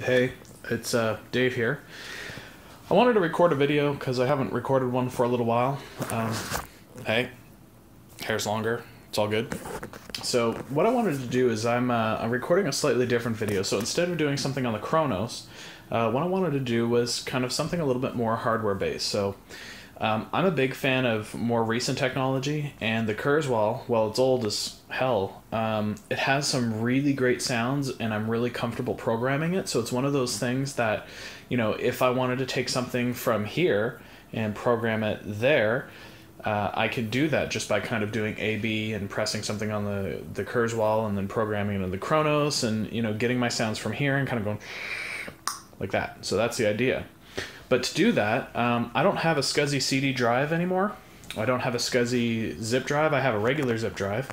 Hey, it's uh, Dave here. I wanted to record a video because I haven't recorded one for a little while. Um, hey, hair's longer. It's all good. So what I wanted to do is I'm uh, I'm recording a slightly different video. So instead of doing something on the Kronos, uh, what I wanted to do was kind of something a little bit more hardware based. So um, I'm a big fan of more recent technology, and the Kurzweil, well, it's old as hell. Um, it has some really great sounds, and I'm really comfortable programming it. So it's one of those things that, you know, if I wanted to take something from here and program it there, uh, I could do that just by kind of doing A B and pressing something on the the Kurzweil and then programming it in the Kronos, and you know, getting my sounds from here and kind of going like that. So that's the idea. But to do that, um, I don't have a SCSI CD drive anymore. I don't have a SCSI zip drive. I have a regular zip drive.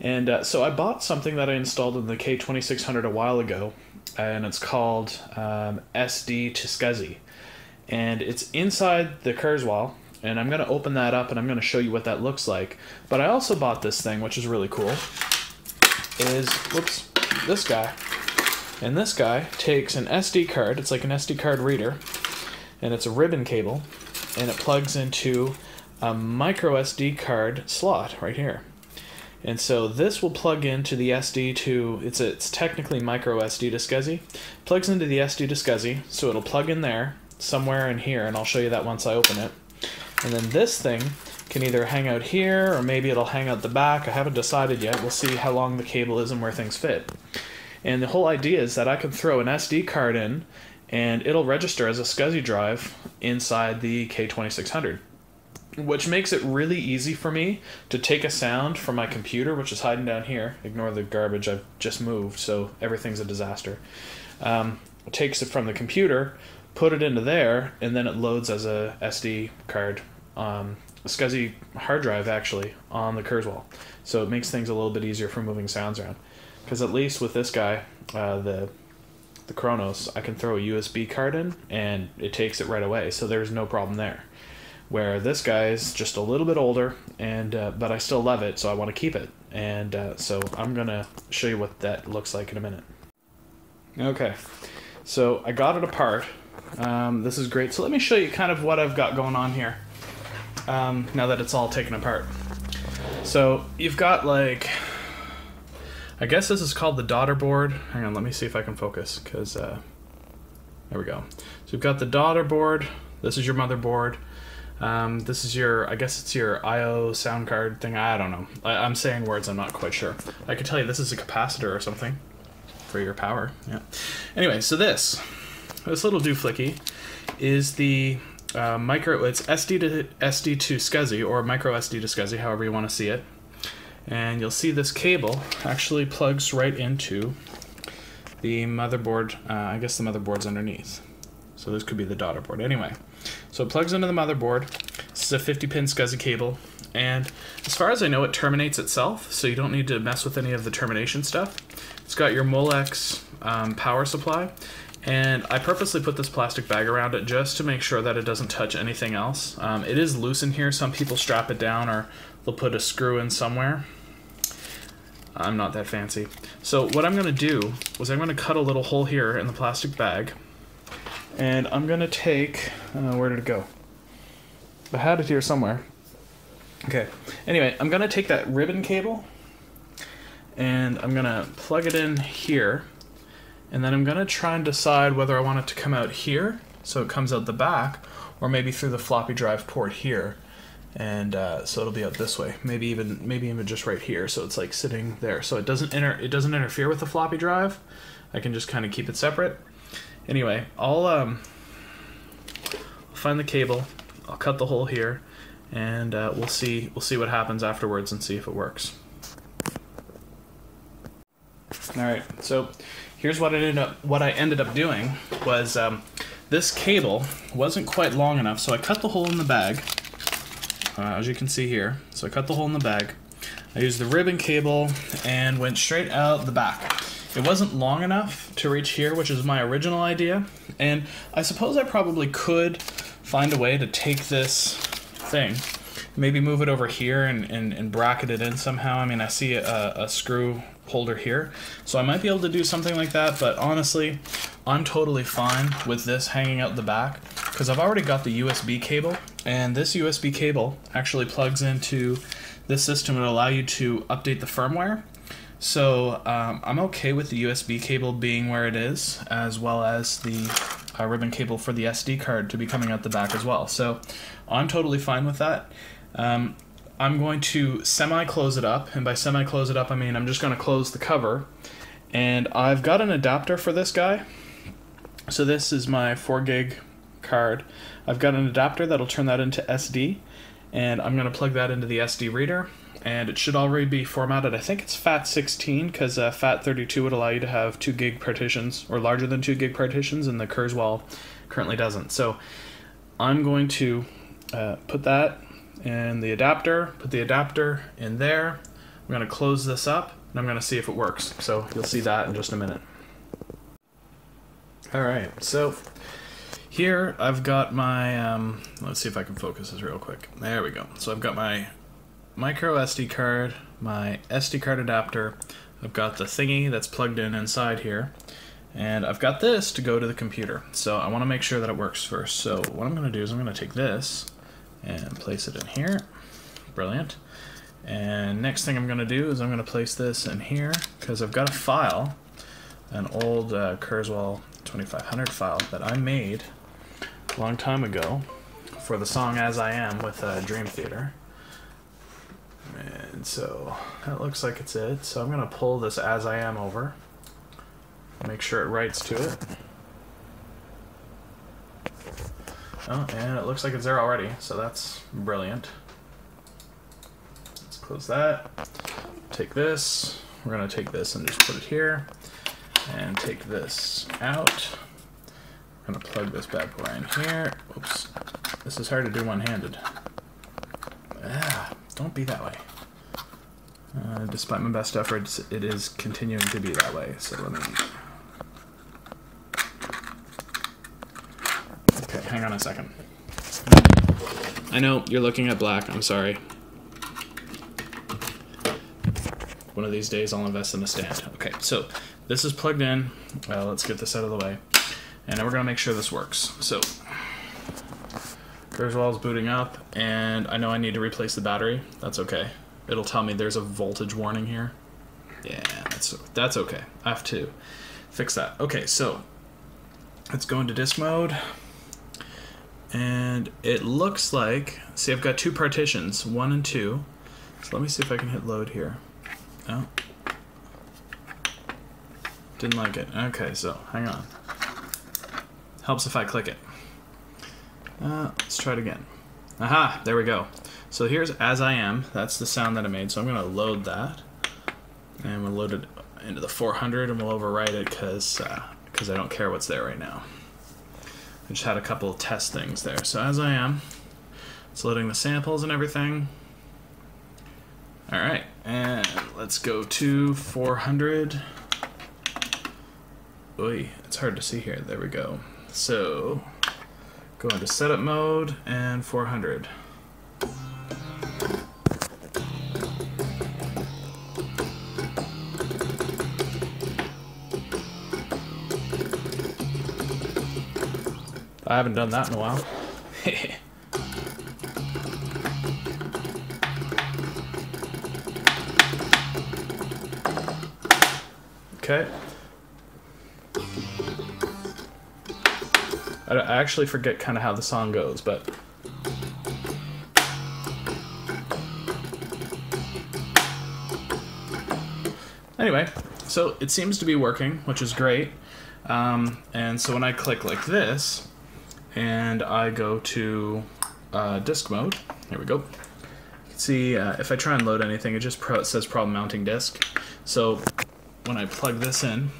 And uh, so I bought something that I installed in the K2600 a while ago, and it's called um, SD to SCSI. And it's inside the Kurzweil, and I'm going to open that up and I'm going to show you what that looks like. But I also bought this thing, which is really cool, is, whoops, this guy. And this guy takes an SD card, it's like an SD card reader, and it's a ribbon cable, and it plugs into a micro SD card slot right here. And so this will plug into the SD to it's it's technically micro SD to SCSI. Plugs into the SD to SCSI, so it'll plug in there somewhere in here, and I'll show you that once I open it. And then this thing can either hang out here or maybe it'll hang out the back. I haven't decided yet. We'll see how long the cable is and where things fit. And the whole idea is that I can throw an SD card in and it'll register as a SCSI drive inside the K2600 which makes it really easy for me to take a sound from my computer, which is hiding down here. Ignore the garbage I've just moved, so everything's a disaster. Um, takes it from the computer, put it into there, and then it loads as a SD card, um, SCSI hard drive actually on the Kurzweil. So it makes things a little bit easier for moving sounds around. Because at least with this guy, uh, the the Kronos, I can throw a USB card in and it takes it right away. So there's no problem there. Where this guy's just a little bit older, and uh, but I still love it, so I want to keep it. And uh, so I'm gonna show you what that looks like in a minute. Okay, so I got it apart. Um, this is great. So let me show you kind of what I've got going on here. Um, now that it's all taken apart. So you've got like I guess this is called the daughter board. Hang on, let me see if I can focus, because, uh, there we go. So we've got the daughter board. This is your motherboard. Um, this is your, I guess it's your I.O. sound card thing. I don't know. I, am saying words, I'm not quite sure. I could tell you this is a capacitor or something for your power. Yeah. Anyway, so this, this little dooflicky is the uh, micro, it's SD to SD to SCSI, or micro SD to SCSI, however you want to see it. And you'll see this cable actually plugs right into the motherboard. Uh, I guess the motherboard's underneath. So this could be the daughter board. Anyway, so it plugs into the motherboard. This is a 50 pin SCSI cable. And as far as I know, it terminates itself, so you don't need to mess with any of the termination stuff. It's got your Molex um, power supply. And I purposely put this plastic bag around it just to make sure that it doesn't touch anything else. Um, it is loose in here. Some people strap it down or they'll put a screw in somewhere. I'm not that fancy. So what I'm going to do was I'm going to cut a little hole here in the plastic bag. And I'm going to take... Uh, where did it go? I had it here somewhere. Okay. Anyway, I'm going to take that ribbon cable and I'm going to plug it in here. And then I'm going to try and decide whether I want it to come out here, so it comes out the back, or maybe through the floppy drive port here and uh, so it'll be out this way. Maybe even maybe even just right here. So it's like sitting there. So it doesn't inter it doesn't interfere with the floppy drive. I can just kind of keep it separate. Anyway I'll um find the cable. I'll cut the hole here. And uh, we'll see we'll see what happens afterwards and see if it works. All right so here's what I ended up what I ended up doing was um, this cable wasn't quite long enough so I cut the hole in the bag uh, as you can see here. So I cut the hole in the bag. I used the ribbon cable and went straight out the back. It wasn't long enough to reach here, which is my original idea. And I suppose I probably could find a way to take this thing, maybe move it over here and, and, and bracket it in somehow. I mean, I see a, a screw holder here. So I might be able to do something like that, but honestly, I'm totally fine with this hanging out the back because I've already got the USB cable and this USB cable actually plugs into this system to allow you to update the firmware. So um, I'm okay with the USB cable being where it is as well as the uh, ribbon cable for the SD card to be coming out the back as well. So I'm totally fine with that. Um, I'm going to semi close it up and by semi close it up I mean I'm just going to close the cover and I've got an adapter for this guy so this is my 4 gig card. I've got an adapter that'll turn that into SD, and I'm going to plug that into the SD reader, and it should already be formatted. I think it's FAT16 because uh, FAT32 would allow you to have 2 gig partitions, or larger than 2 gig partitions, and the Kurzweil currently doesn't. So I'm going to uh, put that in the adapter, put the adapter in there. I'm going to close this up, and I'm going to see if it works. So you'll see that in just a minute. All right, so here I've got my, um, let's see if I can focus this real quick. There we go. So I've got my micro SD card, my SD card adapter, I've got the thingy that's plugged in inside here, and I've got this to go to the computer. So I want to make sure that it works first. So what I'm going to do is I'm going to take this and place it in here. Brilliant. And next thing I'm going to do is I'm going to place this in here because I've got a file, an old uh, Kurzweil 2500 file that I made long time ago for the song As I Am with uh, Dream Theater. And so that looks like it's it. So I'm going to pull this As I Am over, make sure it writes to it. Oh, and it looks like it's there already, so that's brilliant. Let's close that. Take this. We're going to take this and just put it here and take this out. I'm gonna plug this bad boy in here. Oops. This is hard to do one-handed. Ah, don't be that way. Uh, despite my best efforts, it is continuing to be that way, so let me... Okay, hang on a second. I know, you're looking at black, I'm sorry. One of these days I'll invest in a stand. Okay, so this is plugged in. Well, let's get this out of the way. And we're going to make sure this works. So, Kurzweil is booting up, and I know I need to replace the battery. That's okay. It'll tell me there's a voltage warning here. Yeah, that's, that's okay. I have to fix that. Okay, so let's go into disk mode. And it looks like, see I've got two partitions, one and two. So let me see if I can hit load here. Oh, didn't like it. Okay, so hang on. Helps if I click it. Uh, let's try it again. Aha, there we go. So here's As I Am. That's the sound that I made. So I'm going to load that. And we'll load it into the 400 and we'll overwrite it because uh, cause I don't care what's there right now. I just had a couple of test things there. So As I Am, it's loading the samples and everything. Alright, and let's go to 400. Oy, it's hard to see here. There we go. So, go into setup mode and 400. I haven't done that in a while. okay. I, I actually forget kind of how the song goes, but. Anyway, so it seems to be working, which is great. Um, and so when I click like this, and I go to uh, disk mode, here we go. You can see uh, if I try and load anything, it just says problem mounting disk. So when I plug this in,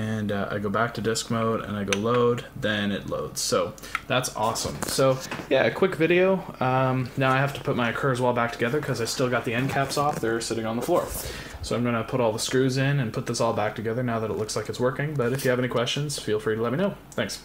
and uh, I go back to disk mode and I go load, then it loads. So that's awesome. So yeah, a quick video. Um, now I have to put my Kurzweil back together because I still got the end caps off. They're sitting on the floor. So I'm gonna put all the screws in and put this all back together now that it looks like it's working. But if you have any questions, feel free to let me know. Thanks.